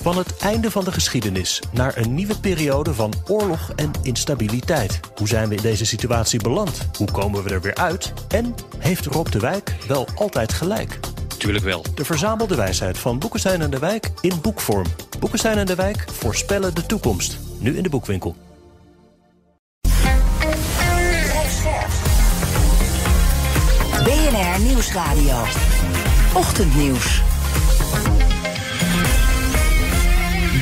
Van het einde van de geschiedenis naar een nieuwe periode van oorlog en instabiliteit. Hoe zijn we in deze situatie beland? Hoe komen we er weer uit? En heeft Rob de Wijk wel altijd gelijk? Tuurlijk wel. De verzamelde wijsheid van Boekenstein en de Wijk in boekvorm. Boekenstein en de Wijk voorspellen de toekomst. Nu in de boekwinkel. BNR Nieuwsradio. Ochtendnieuws.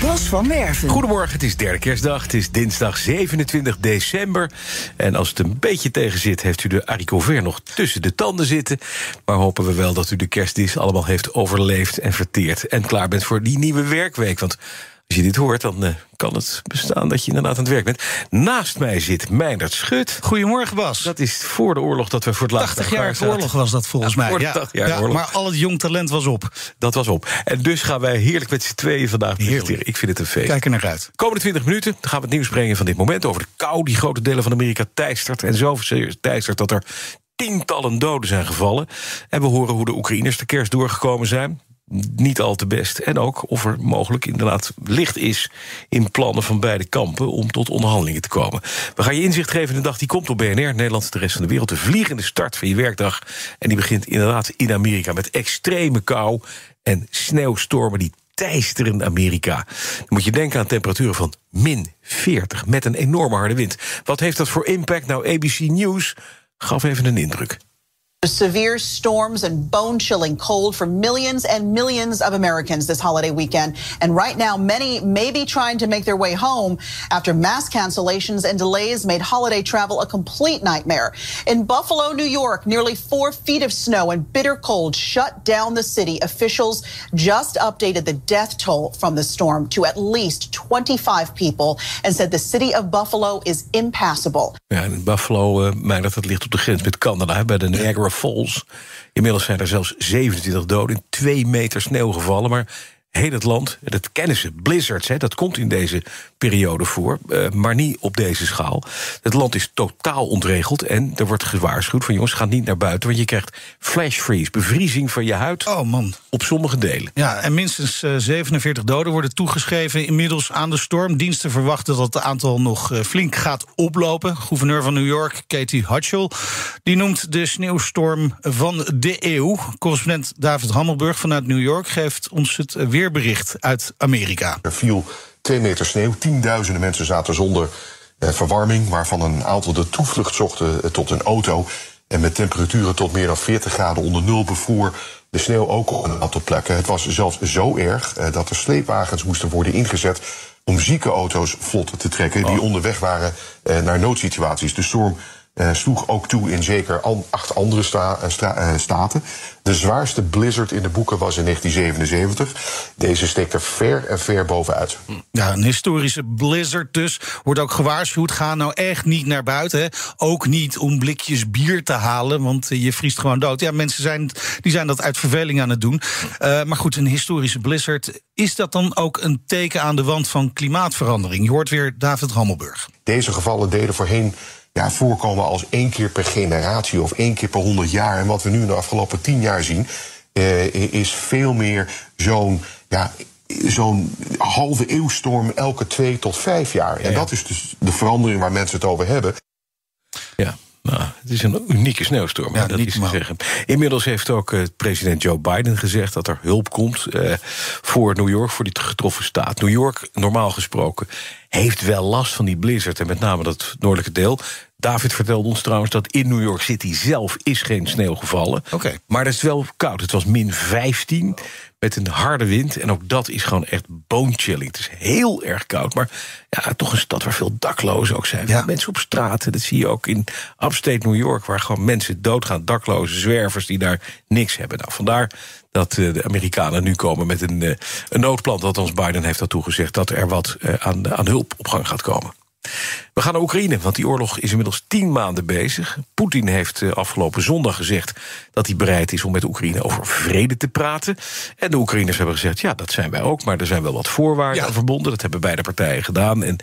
Bas van Werven. Goedemorgen, het is derde kerstdag. Het is dinsdag 27 december. En als het een beetje tegen zit, heeft u de haricot nog tussen de tanden zitten. Maar hopen we wel dat u de kerstdis allemaal heeft overleefd en verteerd. En klaar bent voor die nieuwe werkweek. Want als je dit hoort, dan uh, kan het bestaan dat je inderdaad aan het werk bent. Naast mij zit Meindert Schut. Goedemorgen, Bas. Dat is voor de oorlog dat we voor het laatst 80 jaar oorlog was dat volgens ja, mij. Voor de Ja, 80 jaar ja, oorlog. maar al het jong talent was op. Dat was op. En dus gaan wij heerlijk met z'n tweeën vandaag presenteren. Ik vind het een feest. Kijk er naar uit. Komende 20 minuten gaan we het nieuws brengen van dit moment over de kou die grote delen van Amerika teistert. En zo teistert dat er tientallen doden zijn gevallen. En we horen hoe de Oekraïners de kerst doorgekomen zijn. Niet al te best. En ook of er mogelijk inderdaad licht is in plannen van beide kampen om tot onderhandelingen te komen. We gaan je inzicht geven in de dag die komt op BNR, Nederland de rest van de wereld. De vliegende start van je werkdag. En die begint inderdaad in Amerika met extreme kou en sneeuwstormen die teisteren Amerika. Dan moet je denken aan temperaturen van min 40 met een enorme harde wind. Wat heeft dat voor impact? Nou, ABC News gaf even een indruk. Severe storms and bone chilling cold for millions and millions of Americans this holiday weekend. And right now, many may be trying to make their way home after mass cancellations and delays made holiday travel a complete nightmare. In Buffalo, New York, nearly four feet of snow and bitter cold shut down the city. Officials just updated the death toll from the storm to at least 25 people and said the city of Buffalo is impassable. Ja, in Buffalo, uh, Meijnerd, dat ligt op de grens met Canada, bij de Niagara Falls. Inmiddels zijn er zelfs 27 doden, in twee meter sneeuw gevallen. Maar heel het land, dat kennen ze, blizzards, hè, dat komt in deze periode voor, uh, maar niet op deze schaal. Het land is totaal ontregeld en er wordt gewaarschuwd van jongens, ga niet naar buiten, want je krijgt flash freeze, bevriezing van je huid. Oh man. Op sommige delen. Ja, en minstens uh, 47 doden worden toegeschreven inmiddels aan de storm. Diensten verwachten dat het aantal nog uh, flink gaat oplopen. Gouverneur van New York, Katie Hutchell, die noemt de sneeuwstorm van de eeuw. Correspondent David Hammelburg vanuit New York geeft ons het weerbericht uit Amerika. Er viel twee meter sneeuw. Tienduizenden mensen zaten zonder eh, verwarming, waarvan een aantal de toevlucht zochten eh, tot een auto. En met temperaturen tot meer dan 40 graden onder nul bevroor de sneeuw ook op een aantal plekken. Het was zelfs zo erg eh, dat er sleepwagens moesten worden ingezet om zieke auto's vlot te trekken die onderweg waren eh, naar noodsituaties. De storm uh, sloeg ook toe in zeker al acht andere sta, sta, uh, staten. De zwaarste blizzard in de boeken was in 1977. Deze steekt er ver en ver bovenuit. Ja, een historische blizzard dus. Wordt ook gewaarschuwd, ga nou echt niet naar buiten. Hè. Ook niet om blikjes bier te halen, want je vriest gewoon dood. Ja, mensen zijn, die zijn dat uit verveling aan het doen. Uh, maar goed, een historische blizzard. Is dat dan ook een teken aan de wand van klimaatverandering? Je hoort weer David Hammelburg. Deze gevallen deden voorheen ja, voorkomen als één keer per generatie of één keer per honderd jaar. En wat we nu in de afgelopen tien jaar zien, uh, is veel meer zo'n ja, zo'n halve eeuwstorm elke twee tot vijf jaar. En ja, ja. dat is dus de verandering waar mensen het over hebben. Ja. Nou, het is een unieke sneeuwstorm, ja, dat is te zeggen. Inmiddels heeft ook uh, president Joe Biden gezegd dat er hulp komt uh, voor New York, voor die getroffen staat. New York, normaal gesproken, heeft wel last van die blizzard en met name dat noordelijke deel. David vertelde ons trouwens dat in New York City zelf is geen sneeuw gevallen. Okay. Maar het is wel koud. Het was min 15 met een harde wind. En ook dat is gewoon echt bone-chilling. Het is heel erg koud. Maar ja, toch een stad waar veel daklozen ook zijn. Ja. Mensen op straat. Dat zie je ook in upstate New York... waar gewoon mensen doodgaan. Dakloze zwervers die daar niks hebben. Nou, vandaar dat uh, de Amerikanen nu komen met een, uh, een noodplan. Althans, Biden heeft dat toegezegd... dat er wat uh, aan, aan hulp op gang gaat komen. We gaan naar Oekraïne, want die oorlog is inmiddels tien maanden bezig. Poetin heeft uh, afgelopen zondag gezegd dat hij bereid is om met Oekraïne over vrede te praten. En de Oekraïners hebben gezegd: ja, dat zijn wij ook, maar er zijn wel wat voorwaarden ja. verbonden. Dat hebben beide partijen gedaan. En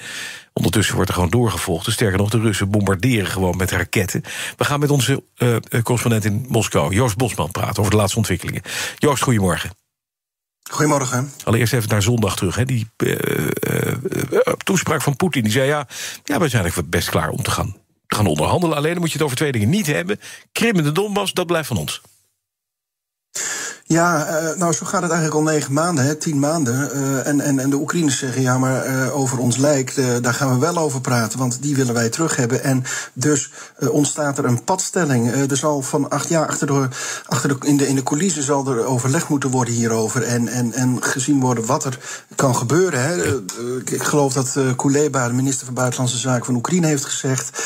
ondertussen wordt er gewoon doorgevolgd. Sterker nog, de Russen bombarderen gewoon met raketten. We gaan met onze uh, correspondent in Moskou, Joost Bosman, praten over de laatste ontwikkelingen. Joost, goedemorgen. Goedemorgen. Allereerst even naar zondag terug. Hè. Die uh, toespraak van Poetin. Die zei ja, ja, we zijn eigenlijk best klaar om te gaan, gaan onderhandelen. Alleen dan moet je het over twee dingen niet hebben. Krim en de Donbass, dat blijft van ons. Ja, uh, nou zo gaat het eigenlijk al negen maanden, hè, tien maanden. Uh, en, en, en de Oekraïners zeggen, ja, maar uh, over ons lijk, daar gaan we wel over praten, want die willen wij terug hebben. En dus ontstaat er een padstelling. er zal van acht jaar achter de, achter de, in, de, in de coulissen zal er overleg moeten worden hierover. En, en, en gezien worden wat er kan gebeuren. Hè. ik geloof dat Kuleba, de minister van Buitenlandse Zaken van Oekraïne, heeft gezegd.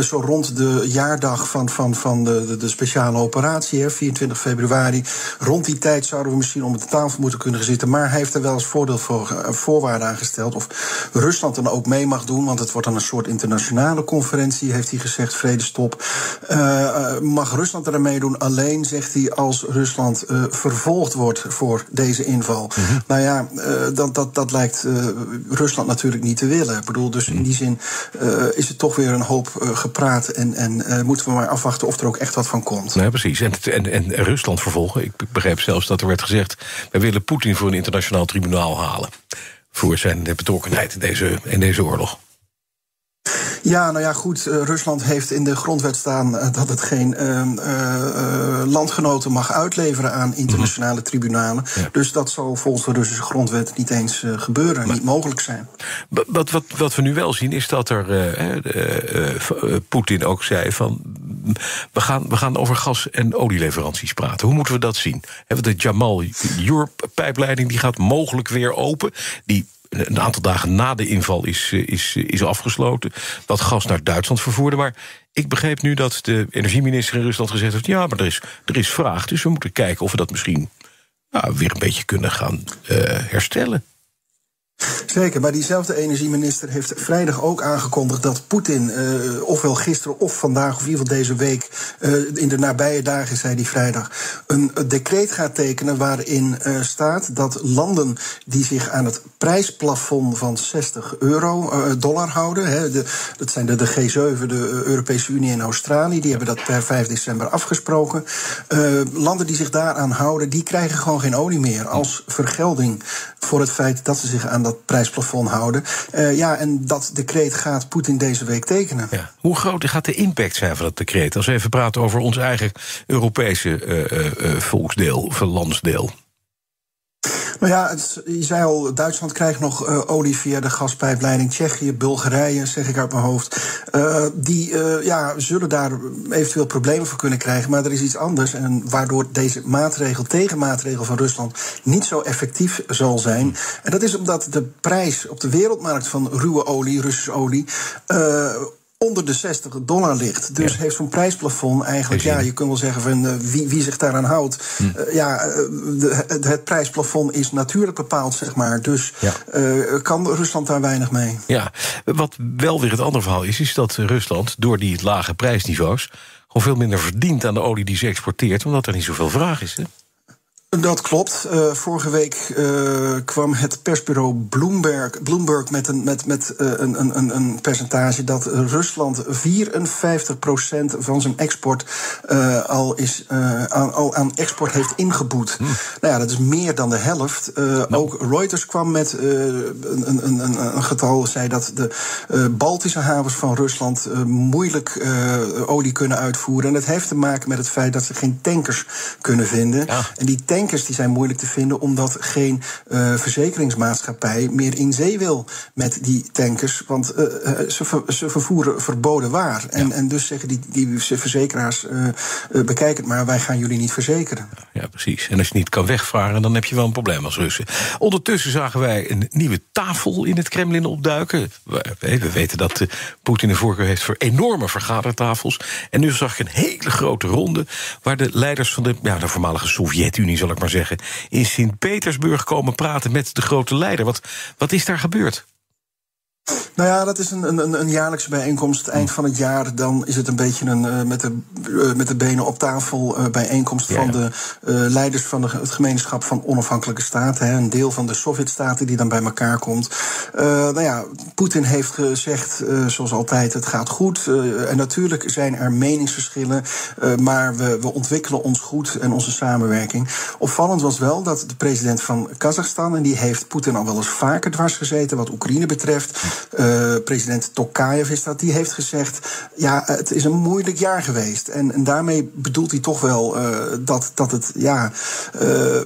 zo rond de jaardag van, van, van de, de, de speciale operatie, hè, 24 februari. Rond die tijd zouden we misschien om de tafel moeten kunnen zitten. Maar hij heeft er wel eens voordeel voor, uh, voorwaarden aan gesteld. Of Rusland dan ook mee mag doen, want het wordt dan een soort internationale conferentie, heeft hij gezegd, vredestop. Uh, mag Rusland er meedoen? Alleen, zegt hij, als Rusland uh, vervolgd wordt voor deze inval. Mm -hmm. Nou ja, dat, dat, dat lijkt Rusland natuurlijk niet te willen. Ik bedoel, dus in die zin is het toch weer een hoop gepraat. En, en moeten we maar afwachten of er ook echt wat van komt. Nee, precies. En, en, en Rusland vervolgen, ik begrijp zelfs dat er werd gezegd... wij willen Poetin voor een internationaal tribunaal halen... voor zijn betrokkenheid in deze, in deze oorlog. Ja, nou ja, goed. Uh, Rusland heeft in de grondwet staan uh, dat het geen uh, landgenoten mag uitleveren aan internationale mm -hmm. tribunalen. Ja. Dus dat zal volgens de Russische grondwet niet eens gebeuren, maar, niet mogelijk zijn. Wat, wat, wat we nu wel zien is dat er Poetin ook zei van we gaan, we gaan over gas- en olieleveranties praten. Hoe moeten we dat zien? De Jamal Europe-pijpleiding die gaat mogelijk weer open. Die een aantal dagen na de inval is, is, is afgesloten. Dat gas naar Duitsland vervoerde. Maar ik begreep nu dat de energieminister in Rusland gezegd heeft: ja, maar er is, er is vraag. Dus we moeten kijken of we dat misschien nou, weer een beetje kunnen gaan uh, herstellen. Zeker, maar diezelfde energieminister heeft vrijdag ook aangekondigd dat Poetin, uh, ofwel gisteren of vandaag, of in ieder geval deze week, uh, in de nabije dagen, zei hij vrijdag, een, decreet gaat tekenen waarin uh, staat dat landen die zich aan het prijsplafond van 60 euro, dollar houden, hè, de, dat zijn de, de G7, de Europese Unie en Australië, die hebben dat per 5 december afgesproken. landen die zich daaraan houden, die krijgen gewoon geen olie meer als vergelding voor het feit dat ze zich aan dat prijsplafond houden. Uh, ja, en dat decreet gaat Poetin deze week tekenen. Ja. Hoe groot gaat de impact zijn van dat decreet? Als we even praten over ons eigen Europese uh, uh, volksdeel of landsdeel. Nou ja, je zei al, Duitsland krijgt nog uh, olie via de gaspijpleiding. Tsjechië, Bulgarije, zeg ik uit mijn hoofd. Uh, die uh, ja, zullen daar eventueel problemen voor kunnen krijgen. Maar er is iets anders. En waardoor deze maatregel, tegenmaatregel van Rusland, niet zo effectief zal zijn. En dat is omdat de prijs op de wereldmarkt van ruwe olie, Russische olie onder de 60 dollar ligt. Dus ja. heeft zo'n prijsplafond eigenlijk, ja, je kunt wel zeggen van uh, wie, wie zich daaraan houdt. Hm. Uh, ja, de, het, het, prijsplafond is natuurlijk bepaald, zeg maar. Dus ja. kan Rusland daar weinig mee. Ja, wat wel weer het andere verhaal is, is dat Rusland door die lage prijsniveaus gewoon veel minder verdient aan de olie die ze exporteert, omdat er niet zoveel vraag is. Hè? Dat klopt. Uh, vorige week uh, kwam het persbureau Bloomberg, Bloomberg met, een, met, met uh, een, een, een percentage dat Rusland 54% van zijn export al, is, aan, al aan export heeft ingeboet. Hmm. Nou ja, dat is meer dan de helft. Nou. Ook Reuters kwam met een, een, een, een, getal, zei dat de Baltische havens van Rusland moeilijk olie kunnen uitvoeren. En dat heeft te maken met het feit dat ze geen tankers kunnen vinden. Ja. En die tankers tankers die zijn moeilijk te vinden omdat geen uh, verzekeringsmaatschappij meer in zee wil met die tankers. Want uh, ze, ver, ze, vervoeren verboden waar. En, ja. en dus zeggen die, die verzekeraars: bekijk het maar, wij gaan jullie niet verzekeren. Ja, precies. En als je niet kan wegvaren, dan heb je wel een probleem als Russen. Ondertussen zagen wij een nieuwe tafel in het Kremlin opduiken. We, we weten dat Poetin een voorkeur heeft voor enorme vergadertafels. En nu zag ik een hele grote ronde waar de leiders van de, ja, de voormalige Sovjet-Unie, ik maar zeggen, in Sint-Petersburg komen praten met de grote leider. Wat, wat is daar gebeurd? Nou ja, dat is een, een, een jaarlijkse bijeenkomst. Eind van het jaar, dan is het een beetje een uh, met, de, uh, met de benen op tafel uh, bijeenkomst ja. van de leiders van de, het gemeenschap van onafhankelijke staten. Hè, een deel van de Sovjetstaten die dan bij elkaar komt. nou ja, Poetin heeft gezegd, zoals altijd, het gaat goed. en natuurlijk zijn er meningsverschillen, maar we, we ontwikkelen ons goed en onze samenwerking. Opvallend was wel dat de president van Kazachstan, en die heeft Poetin al wel eens vaker dwars gezeten wat Oekraïne betreft. Uh, president Tokayev is dat, die heeft gezegd: ja, het is een moeilijk jaar geweest. En, en daarmee bedoelt hij toch wel uh, dat, dat het, ja, uh,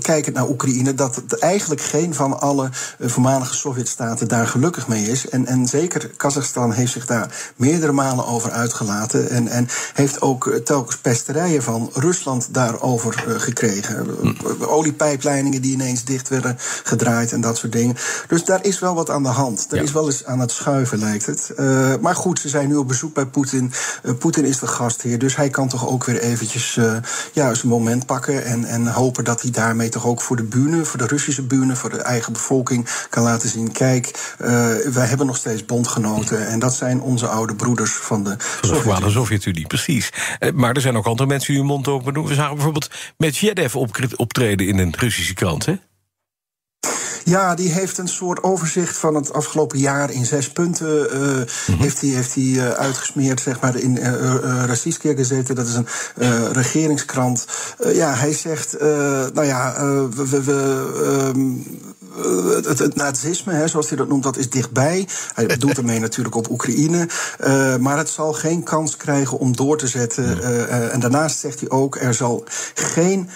kijkend naar Oekraïne, dat het eigenlijk geen van alle voormalige Sovjetstaten daar gelukkig mee is. En, en zeker Kazachstan heeft zich daar meerdere malen over uitgelaten. En, en heeft ook telkens pesterijen van Rusland daarover gekregen. Hm. Oliepijpleidingen die ineens dicht werden gedraaid en dat soort dingen. Dus daar is wel wat aan de hand. Er ja. is wel eens aan het schuiven, lijkt het. Uh, maar goed, ze zijn nu op bezoek bij Poetin. Uh, Poetin is de gastheer, dus hij kan toch ook weer eventjes uh, ja, zijn moment pakken. En, en hopen dat hij daarmee toch ook voor de bühne, voor de Russische bühne, voor de eigen bevolking kan laten zien: kijk, wij hebben nog steeds bondgenoten. En dat zijn onze oude broeders van de Sovjet-Unie. Sovjet precies. maar er zijn ook andere mensen die hun mond open doen. We zagen bijvoorbeeld Medvedev optreden in een Russische krant, hè? Ja, die heeft een soort overzicht van het afgelopen jaar in zes punten. Uh, mm -hmm. Heeft hij heeft die, uh, uitgesmeerd, zeg maar, in uh, gezeten. Dat is een regeringskrant. ja, hij zegt, nou ja, we. we, we um, het, het, nazisme, hè, zoals hij dat noemt, dat is dichtbij. Hij bedoelt ermee natuurlijk op Oekraïne. Uh, maar het zal geen kans krijgen om door te zetten. Uh, uh, en daarnaast zegt hij ook: er zal geen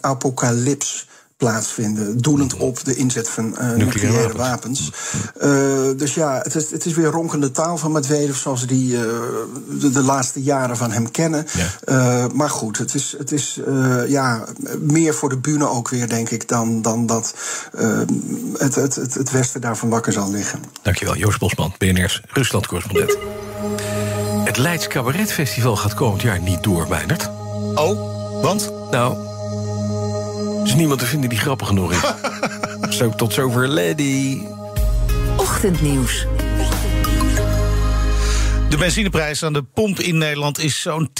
apocalyps plaatsvinden. Doelend op de inzet van uh, nucleaire, nucleaire wapens. Uh, dus ja, het is, het is weer ronkende taal van Medvedev... zoals die uh, de, de, laatste jaren van hem kennen. Ja. maar goed, het is, het is ja, meer voor de bühne ook weer, denk ik... dan, dan dat het, het, het, het Westen daarvan wakker zal liggen. Dankjewel, Joost Bosman, BNR's Rusland-correspondent. Het Leids Cabaret Festival gaat komend jaar niet door, Meijnerd. Oh, want? Nou, is niemand te vinden die grappig genoeg is. Zo, tot zover Lady. Ochtendnieuws. De benzineprijs aan de pomp in Nederland is zo'n 10%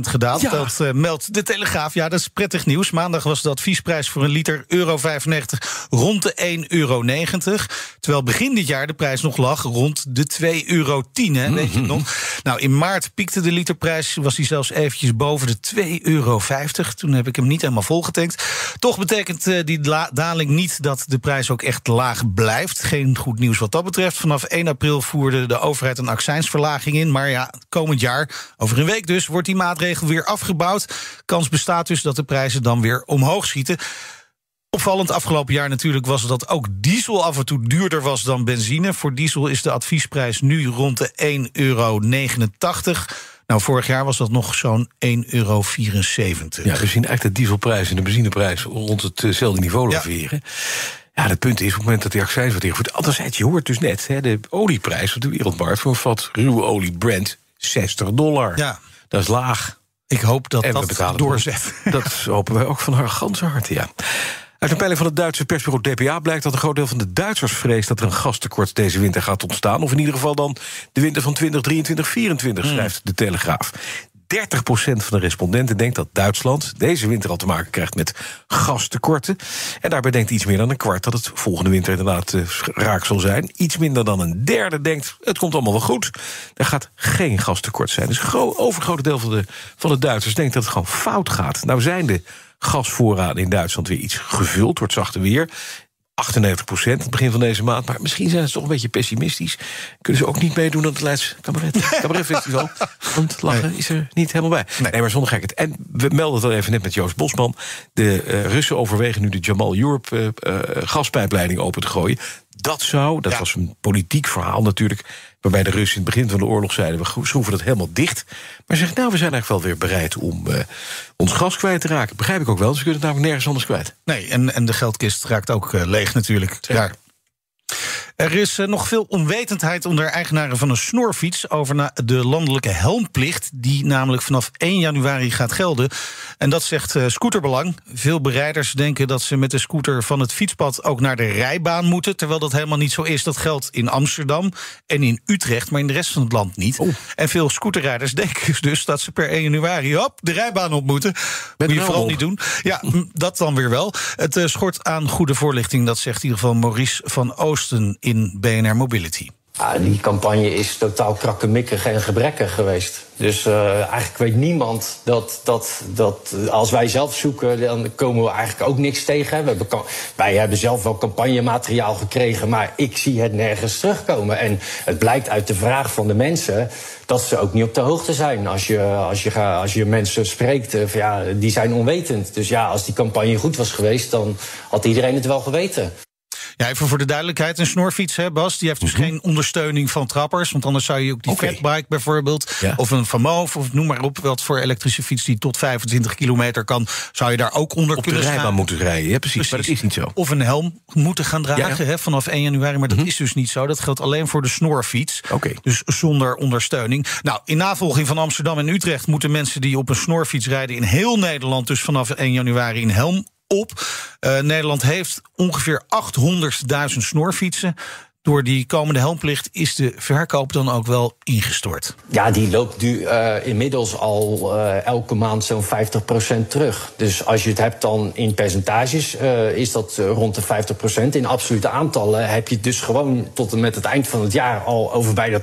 gedaald. Ja. Dat uh, meldt de Telegraaf. Ja, dat is prettig nieuws. Maandag was de adviesprijs voor een liter euro 95 rond de 1,90 euro. Terwijl begin dit jaar de prijs nog lag rond de 2,10 euro. Hè, weet je -hmm. nog? Nou, in maart piekte de literprijs, was hij zelfs eventjes boven de 2,50 euro. Toen heb ik hem niet helemaal volgetankt. Toch betekent uh, die daling niet dat de prijs ook echt laag blijft. Geen goed nieuws wat dat betreft. Vanaf 1 april voerde de overheid een accijnsverlaging in. Maar ja, komend jaar, over een week dus, wordt die maatregel weer afgebouwd. Kans bestaat dus dat de prijzen dan weer omhoog schieten. Opvallend afgelopen jaar natuurlijk was dat ook diesel af en toe duurder was dan benzine. Voor diesel is de adviesprijs nu rond de 1,89 euro. Nou, vorig jaar was dat nog zo'n 1,74 euro. Ja, we zien eigenlijk de dieselprijs en de benzineprijs rond hetzelfde niveau laveren. Ja. Ja, het punt is, op het moment dat die accijns wordt ingevoerd... anderzijds, je hoort dus net, hè, de olieprijs op de wereldmarkt... voor een vat ruwe olie Brent 60 dollar. Ja. Dat is laag. Ik hoop dat en dat doorzet. Dat hopen wij ook van haar ganse harte, ja. Uit een peiling van het Duitse persbureau DPA blijkt dat een groot deel van de Duitsers vreest dat er een gastekort deze winter gaat ontstaan. Of in ieder geval dan de winter van 2023 2024 schrijft de Telegraaf. 30% van de respondenten denkt dat Duitsland deze winter al te maken krijgt met gastekorten. En daarbij denkt iets meer dan een kwart dat het volgende winter inderdaad uh, raak zal zijn. Iets minder dan een derde denkt het komt allemaal wel goed. Er gaat geen gastekort zijn. Dus overgrote deel van de, van de Duitsers denkt dat het gewoon fout gaat. Nou zijn de gasvoorraden in Duitsland weer iets gevuld door het zachte weer. 98 procent het begin van deze maand. Maar misschien zijn ze toch een beetje pessimistisch. Kunnen ze ook niet meedoen aan het Leids Cabaret, Cabaret Festival? Want lachen nee. is er niet helemaal bij. Nee. nee. maar zonder gekheid. En we melden het al even net met Joost Bosman. De uh, Russen overwegen nu de Jamal Europe uh, uh, gaspijpleiding open te gooien. Dat zou, dat ja. was een politiek verhaal natuurlijk... waarbij de Russen in het begin van de oorlog zeiden... we schroeven dat helemaal dicht. Maar zegt, nou, we zijn eigenlijk wel weer bereid om uh, ons gas kwijt te raken. Begrijp ik ook wel, dus we kunnen het namelijk nergens anders kwijt. Nee, en, en de geldkist raakt ook uh, leeg natuurlijk. Ja. Er is eh, nog veel onwetendheid onder eigenaren van een snorfiets over de landelijke helmplicht, die namelijk vanaf 1 januari gaat gelden. En dat zegt eh, Scooterbelang. Veel bereiders denken dat ze met de scooter van het fietspad ook naar de rijbaan moeten, terwijl dat helemaal niet zo is. Dat geldt in Amsterdam en in Utrecht, maar in de rest van het land niet. En veel scooterrijders denken dus dat ze per 1 januari hop, de rijbaan op moeten. Moet je vooral op. niet doen. Ja, dat dan weer wel. Het eh, schort aan goede voorlichting, dat zegt in ieder geval Maurice van Oosten in BNR Mobility. Ja, die campagne is totaal krakkemikkig en gebrekkig geweest. Dus eh, eigenlijk weet niemand dat, dat, dat als wij zelf zoeken, dan komen we eigenlijk ook niks tegen. We hebben, wij hebben zelf wel campagnemateriaal gekregen, maar ik zie het nergens terugkomen. En het blijkt uit de vraag van de mensen dat ze ook niet op de hoogte zijn. Als je, als je, als je mensen spreekt, eh, ja, die zijn onwetend. Dus ja, als die campagne goed was geweest, dan had iedereen het wel geweten. Ja, even voor de duidelijkheid, een snorfiets, hè, Bas, die heeft dus geen ondersteuning van trappers. Want anders zou je ook die fatbike bijvoorbeeld, Ja. of een Van Moof, of noem maar op, wat voor elektrische fiets die tot 25 kilometer kan, zou je daar ook onder Op de kunnen rijbaan staan. moeten rijden, ja, precies, Maar dat is niet zo. Of een helm moeten gaan dragen Ja. Mhm. Hè, vanaf 1 januari. Maar dat is dus niet zo. Dat geldt alleen voor de snorfiets. Dus zonder ondersteuning. Nou, in navolging van Amsterdam en Utrecht moeten mensen die op een snorfiets rijden in heel Nederland, dus vanaf 1 januari, een helm Eh, Nederland heeft ongeveer 800.000 snorfietsen. Door die komende helmplicht is de verkoop dan ook wel ingestort. Ja, die loopt nu eh, inmiddels al eh, elke maand zo'n 50% terug. Dus als je het hebt dan in percentages, is dat rond de 50%. In absolute aantallen heb je dus gewoon tot en met het eind van het jaar al over bijna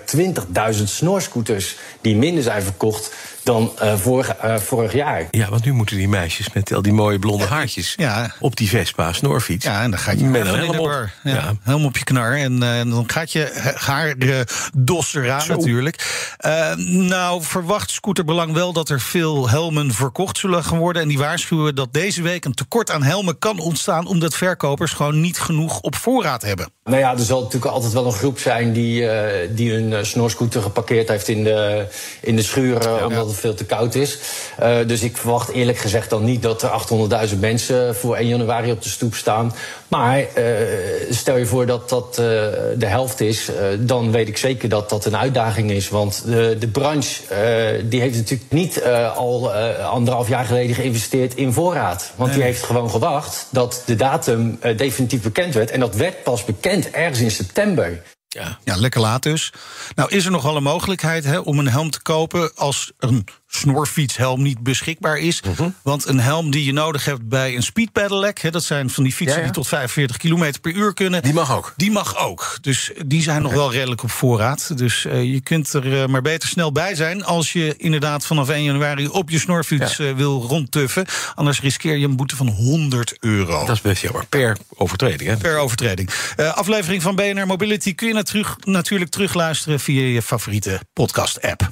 20.000 snorscooters die minder zijn verkocht dan eh, vorig, eh, vorig jaar. Ja, want nu moeten die meisjes met al die mooie blonde haartjes Ja. op die Vespa snorfiets. Ja, en dan gaat je met een helm op. bar. Ja, Ja. Helm op je knar. En eh, dan gaat je haar eh, dos eraan Zo. natuurlijk. Eh, nou, verwacht Scooterbelang wel dat er veel helmen verkocht zullen gaan worden. En die waarschuwen dat deze week een tekort aan helmen kan ontstaan... omdat verkopers gewoon niet genoeg op voorraad hebben. Nou ja, er zal natuurlijk altijd wel een groep zijn die, eh, die hun snorscooter geparkeerd heeft in de, in de schuur, eh, omdat het veel te koud is. Eh, dus ik verwacht eerlijk gezegd dan niet dat er 800.000 mensen voor 1 januari op de stoep staan. Maar eh, stel je voor dat dat eh, de helft is, dan weet ik zeker dat dat een uitdaging is. Want de, de branche die heeft natuurlijk niet al anderhalf jaar geleden geïnvesteerd in voorraad. Want die heeft gewoon gewacht dat de datum definitief bekend werd. En dat werd pas bekend ergens in september. Ja. Ja, lekker laat dus. Nou, is er nogal een mogelijkheid hè, om een helm te kopen als een snorfietshelm niet beschikbaar is? Mhm. Want een helm die je nodig hebt bij een speed pedelec, hè, dat zijn van die fietsen Ja, ja. die tot 45 km per uur kunnen. Die mag ook. Die mag ook. Dus die zijn nog wel redelijk op voorraad. Dus eh, je kunt er eh, maar beter snel bij zijn als je inderdaad vanaf 1 januari op je snorfiets eh, wil rondtuffen. Anders riskeer je een boete van 100 euro. Dat is best jammer. Per overtreding, hè? Per overtreding. Aflevering van BNR Mobility kun je na- terug, natuurlijk terugluisteren via je favoriete podcast-app.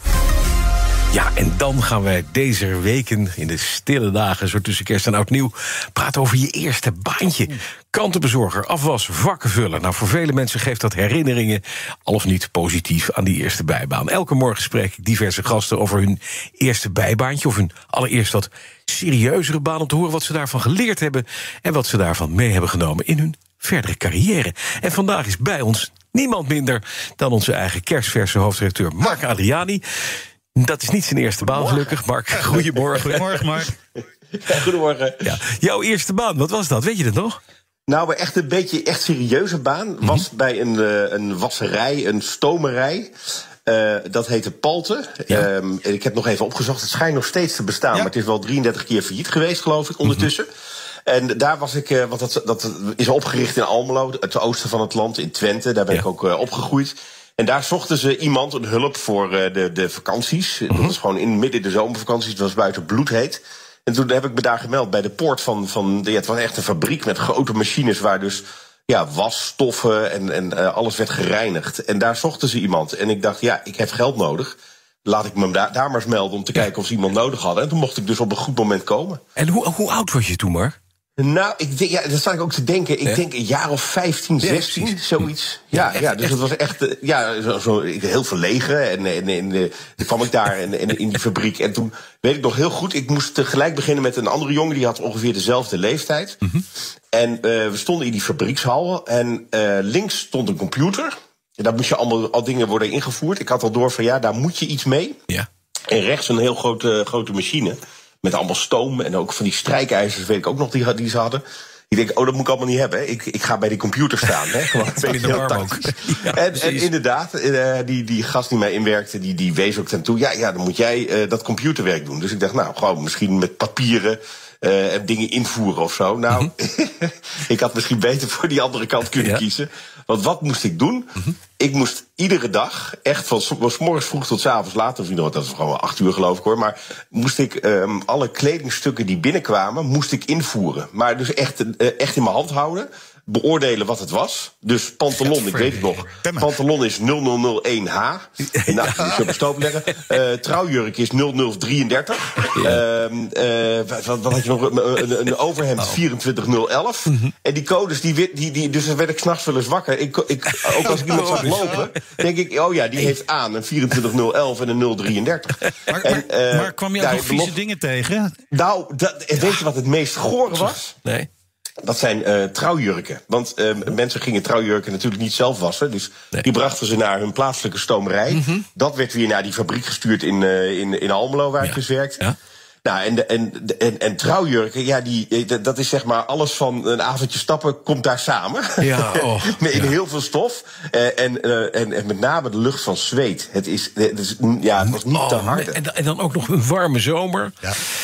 Ja, en dan gaan wij deze weken in de stille dagen, zo tussen kerst en oud nieuw, praten over je eerste baantje. Kantenbezorger, afwas, vakken vullen. Nou, voor vele mensen geeft dat herinneringen, al of niet positief, aan die eerste bijbaan. Elke morgen spreek ik diverse gasten over hun eerste bijbaantje of hun allereerst wat serieuzere baan om te horen wat ze daarvan geleerd hebben en wat ze daarvan mee hebben genomen in hun verdere carrière. En vandaag is bij ons niemand minder dan onze eigen kerstverse hoofdredacteur Mark Adriani. Dat is niet zijn eerste baan, gelukkig. Mark, goedemorgen. Goedemorgen, Mark. Ja, goedemorgen. Ja. Jouw eerste baan, wat was dat? Weet je dat nog? Nou, echt een beetje echt serieuze baan was bij een, eh, een wasserij, een stomerij. Eh, dat heette Palte. Ja. Ehm, ik heb nog even opgezocht. Het schijnt nog steeds te bestaan, maar het is wel 33 keer failliet geweest, geloof ik, ondertussen. En daar was ik, eh, want dat, dat is opgericht in Almelo, het oosten van het land, in Twente. Daar ben Ja. ik ook eh, opgegroeid. En daar zochten ze iemand, een hulp voor eh, de, de vakanties. Dat was gewoon in midden de zomervakanties, het was buiten bloedheet. En toen heb ik me daar gemeld bij de poort van. van ja, het was echt een fabriek met grote machines waar dus ja, wasstoffen en, en eh, alles werd gereinigd. En daar zochten ze iemand. En ik dacht, ja, ik heb geld nodig. Laat ik me daar, daar maar eens melden om te kijken of ze iemand nodig hadden. En toen mocht ik dus op een goed moment komen. En hoe, hoe oud was je toen, Mark? Nou, ik denk, ja, dat zat ik ook te denken. Ik denk een jaar of 15, 16, precies. zoiets. Ja, ja, dus het was echt eh, ja, zo, zo, heel verlegen. En, en, en eh, toen kwam ik daar en, en in die fabriek. En toen weet ik nog heel goed, ik moest tegelijk beginnen met een andere jongen. Die had ongeveer dezelfde leeftijd. En eh, we stonden in die fabriekshal. En links stond een computer. En daar moest je allemaal al dingen worden ingevoerd. Ik had al door van ja, daar moet je iets mee. Ja. En rechts een heel grote, grote machine. Met allemaal stoom en ook van die strijkijzers, weet ik ook nog, die, die ze hadden. Ik denk, oh, dat moet ik allemaal niet hebben. Ik, ik ga bij die computer staan. Hè? Gewoon een beetje heel ook. tactisch. Ja, en, inderdaad, eh, die, die gast die mij inwerkte, die, die wees ook ten toe. Ja, ja, dan moet jij eh, dat computerwerk doen. Dus ik dacht, nou, gewoon misschien met papieren eh, en dingen invoeren of zo. Nou, ik had misschien beter voor die andere kant kunnen Mhm. Ja. kiezen. Want wat moest ik doen? Ik moest iedere dag, echt van s- morgens vroeg tot 's avonds laat, of dat is gewoon wel acht uur geloof ik hoor. Maar moest ik ehm, alle kledingstukken die binnenkwamen, moest ik invoeren. Maar dus echt, eh, echt in mijn hand houden. Beoordelen wat het was. Dus pantalon, ik weet het nog. Pantalon is 0001H. Nou, die is op stoop leggen. Eh, trouwjurk is 0033. Ehm, eh, wat, wat wat had je nog? Een, een, overhemd 24011. En die codes, die, die, die, dus dan werd ik s'nachts wel eens wakker. Ik, ik, ook als ik iemand zag lopen, denk ik, oh ja, die heeft aan een 24011 en een 033. Maar, En, maar, eh, maar kwam je ook ja, nog vieze dingen tegen? Nou, dat, weet je wat het meest gore was? Nee. Dat zijn eh, trouwjurken. Want eh, mensen gingen trouwjurken natuurlijk niet zelf wassen. Dus die brachten ze naar hun plaatselijke stomerij. Dat werd weer naar die fabriek gestuurd in, eh, in, in Almelo, waar ik dus werkte. Ja. Nou, en, de- en, en, en trouwjurken, ja, die, eh, dat- is zeg maar alles van een avondje stappen komt daar samen. Ja, oh, Met in ja. heel veel stof. Eh, en, eh, en, en met name de lucht van zweet. Het, is, het, is, ja, het was niet te Oh, hard. en, dan- en dan ook nog een warme zomer.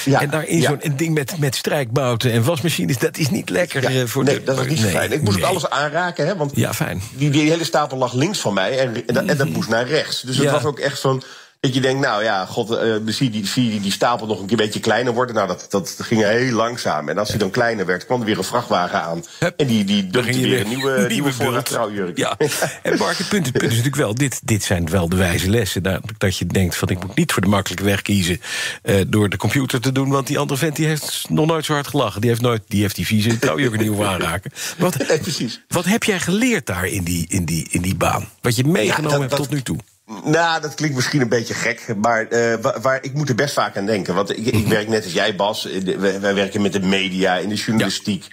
Ja. En daarin Ja. zo'n een ding met, met strijkbouten en wasmachines. Dat is niet lekker voor nee, de... dat was niet zo nee, fijn. Ik moest ook alles aanraken, hè, want Ja, fijn. die, die hele stapel lag links van mij en, en, dat- en dat moest naar rechts. Dus het was ook echt zo'n. Dat je denkt, nou ja, god, eh, zie, die, zie die, die stapel nog een keer beetje kleiner worden. Nou, dat, dat ging heel langzaam. En als die dan kleiner werd, kwam er weer een vrachtwagen aan. Hup. En die, die dumpte weer weer een nieuwe, nieuwe nieuwe voorraad trouwjurk. Ja, en Mark, het punt, het punt is natuurlijk wel... Dit, dit zijn wel de wijze lessen. Namelijk Dat je denkt van ik moet niet voor de makkelijke weg kiezen... eh, door de computer te doen. Want die andere vent die heeft nog nooit zo hard gelachen. Die heeft, nooit, die, heeft die vieze trouwjurken niet hoeven aanraken. Wat, Nee, precies. wat heb jij geleerd daar in die, in die, in die baan? Wat je meegenomen dat- hebt dat- tot nu toe? Nou, dat klinkt misschien een beetje gek, maar eh, wa- waar, ik moet er best vaak aan denken. Want ik, Mhm. ik werk net als jij, Bas. Eh, Wij, wij werken met de media, in de journalistiek.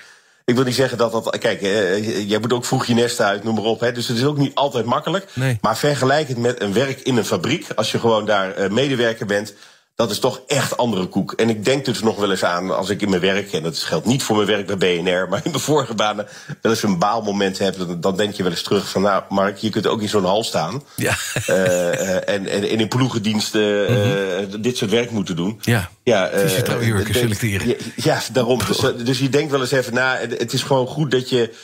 Ik wil niet zeggen dat dat. Kijk, eh, jij moet ook vroeg je nest uit, noem maar op. Hè, dus het is ook niet altijd makkelijk. Nee. Maar vergelijk het met een werk in een fabriek. Als je gewoon daar medewerker bent. Dat is toch echt andere koek. En ik denk dus nog wel eens aan als ik in mijn werk, en dat geldt niet voor mijn werk bij BNR, maar in mijn vorige banen wel eens een baalmoment heb, dan, dan denk je wel eens terug van, nou, Mark, je kunt ook in zo'n hal staan. Ja. Eh, eh, en, en, en in ploegendiensten eh, dit soort werk moeten doen. Ja. Ja, trouwjurken eh, selecteren. Ja, ja, daarom. Dus, dus je denkt wel eens even na. Het is gewoon goed dat je.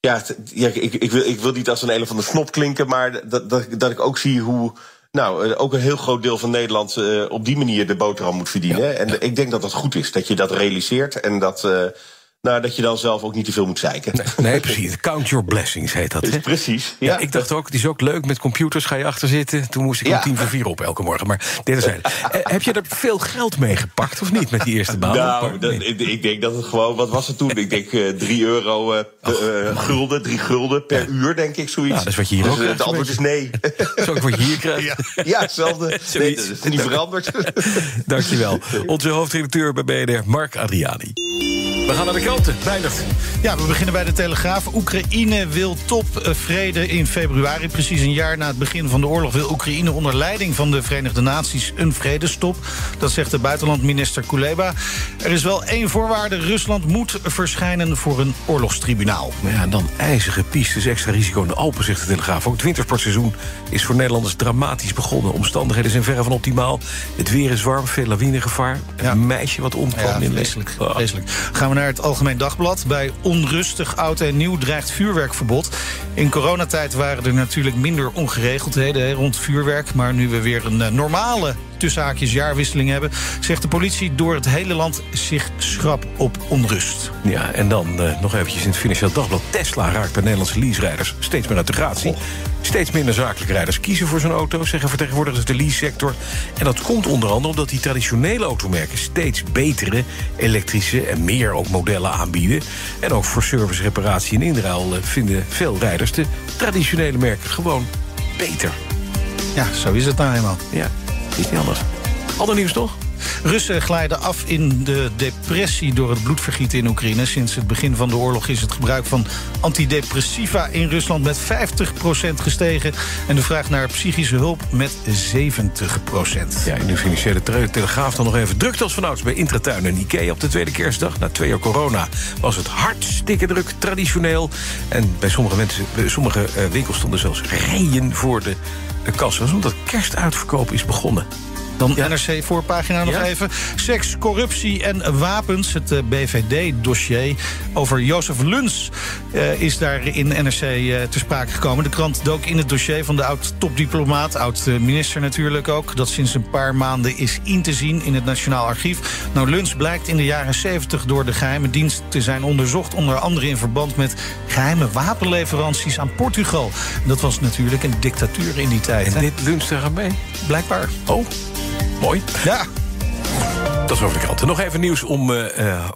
Ja, ik, ik, wil, ik wil niet als een een van de snop klinken, maar dat, dat, dat ik ook zie hoe. Nou, eh, ook een heel groot deel van Nederland eh, op die manier de boterham moet verdienen. En ik denk dat dat goed is, dat je dat realiseert en dat, nou, dat je dan zelf ook niet te veel moet zeiken. Nee, precies. Count your blessings heet dat. Hè? Precies. Ja, Ja, ik dacht ook, het is ook leuk met computers, ga je achter zitten. Toen moest ik om Ja. tien voor vier op elke morgen. Maar dit is het. Eh, heb je er veel geld mee gepakt of niet met die eerste baan? Nou, dat, Nee. ik, ik denk dat het gewoon, wat was het toen? Ik denk eh 3 euro eh, gulden, 3 gulden per uur, denk ik, zoiets. Ja, dat is wat je hier dus, ook Het antwoord is nee. Zo ook wat je hier krijgt. ja, hetzelfde. Nee, dat is niet veranderd. Dankjewel. Onze hoofdredacteur bij BNR, Mark Adriani. We gaan naar de kranten. Meindert. Ja, we beginnen bij de Telegraaf. Oekraïne wil topvrede in februari. Precies een jaar na het begin van de oorlog wil Oekraïne onder leiding van de Verenigde Naties een vredestop. Dat zegt de buitenlandminister Kuleba. Er is wel één voorwaarde. Rusland moet verschijnen voor een oorlogstribunaal. Maar ja, dan ijzige pistes, extra risico in de Alpen, zegt de Telegraaf. Ook het wintersportseizoen is voor Nederlanders dramatisch begonnen. Omstandigheden zijn verre van optimaal. Het weer is warm, veel lawinegevaar. Een Ja. meisje wat omkwam Ja, in vreselijk, Ah. vreselijk. Gaan we naar het Algemeen Dagblad. Bij onrustig oud en nieuw dreigt vuurwerkverbod. In coronatijd waren er natuurlijk minder ongeregeldheden hè, rond vuurwerk. Maar nu we weer een eh, normale tussen haakjes jaarwisseling hebben, zegt de politie door het hele land zich schrap op onrust. Ja, en dan uh, nog eventjes in het Financieel Dagblad. Tesla raakt bij Nederlandse leaserijders steeds meer uit de gratie. Oh. Steeds minder zakelijke rijders kiezen voor zo'n auto, zeggen vertegenwoordigers de lease-sector. En dat komt onder andere omdat die traditionele automerken steeds betere elektrische en meer ook modellen aanbieden. En ook voor service, reparatie en inruil vinden veel rijders de traditionele merken gewoon beter. Ja, zo is het nou eenmaal. Ja, is niet anders. Ander nieuws toch? Russen glijden af in de depressie door het bloedvergieten in Oekraïne. Sinds het begin van de oorlog is het gebruik van antidepressiva in Rusland met 50% gestegen. En de vraag naar psychische hulp met 70%. Ja, in de financiële telegraaf dan nog even drukt als vanouds bij Intratuin en Ikea op de tweede kerstdag. Na twee jaar corona was het hartstikke druk, traditioneel. En bij sommige, mensen, bij sommige eh, winkels stonden zelfs rijen voor de, de kassen. Omdat kerstuitverkoop is begonnen. Dan NRC voorpagina nog even. Seks, corruptie en wapens. Het eh, BVD-dossier over Jozef Luns uh, is daar in NRC uh, eh, te sprake gekomen. De krant dook in het dossier van de oud-topdiplomaat, oud-minister natuurlijk ook... dat sinds een paar maanden is in te zien in het Nationaal Archief. Nou, Luns blijkt in de jaren 70 door de geheime dienst te zijn onderzocht... onder andere in verband met geheime wapenleveranties aan Portugal. Dat was natuurlijk een dictatuur in die tijd. En dit Luns daar mee? Blijkbaar. Oh. Mooi. Ja. Dat is over de. Nog even nieuws om, uh,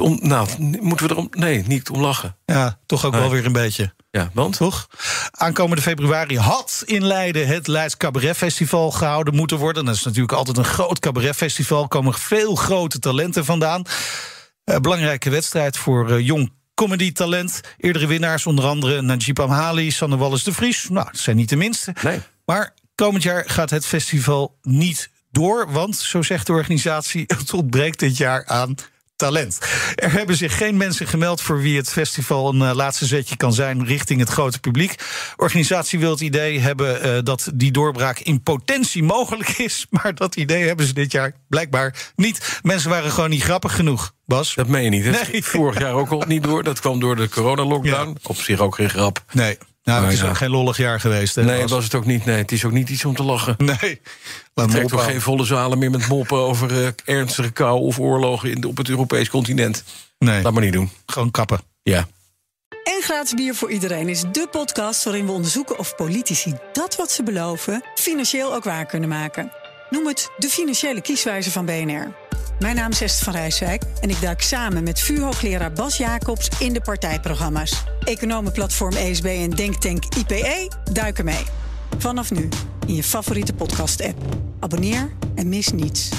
om. Nou, moeten we erom. Nee, niet om lachen. Ja, toch ook wel weer een beetje. Ja, want? Toch? Aankomende februari had in Leiden het Leids Cabaret Festival gehouden moeten worden. Dat is natuurlijk altijd een groot cabaretfestival. Er komen veel grote talenten vandaan. Uh, belangrijke wedstrijd voor uh, jong comedy-talent. Eerdere winnaars, onder andere Najib Amhali, Sanne Wallis de Vries. Nou, dat zijn niet de minste. Nee. Maar komend jaar gaat het festival niet door. Want, zo zegt de organisatie, het ontbreekt dit jaar aan talent. Er hebben zich geen mensen gemeld voor wie het festival een uh, laatste zetje kan zijn richting het grote publiek. De organisatie wil het idee hebben uh, dat die doorbraak in potentie mogelijk is. Maar dat idee hebben ze dit jaar blijkbaar niet. Mensen waren gewoon niet grappig genoeg. Bas? Dat meen je niet. Nee. Vorig jaar ook al niet door. Dat kwam door de coronalockdown. Ja. Op zich ook geen grap. Nee. Nou, het is ook geen lollig jaar geweest. Hè, nee, was het ook niet. Nee, het is ook niet iets om te lachen. Nee. Laat trekt ook geen volle zalen meer met moppen over uh, ernstige kou of oorlogen in, op het Europees continent. Nee. Laat maar niet doen. Gewoon kappen. Ja. En gratis bier voor iedereen is de podcast waarin we onderzoeken of politici dat wat ze beloven financieel ook waar kunnen maken. Noem het de financiële kieswijze van BNR. Mijn naam is Esther van Rijswijk en ik duik samen met vuurhoogleraar Bas Jacobs in de partijprogramma's. Economenplatform ESB en Denktank IPE duiken mee. Vanaf nu in je favoriete podcast-app. Abonneer en mis niets.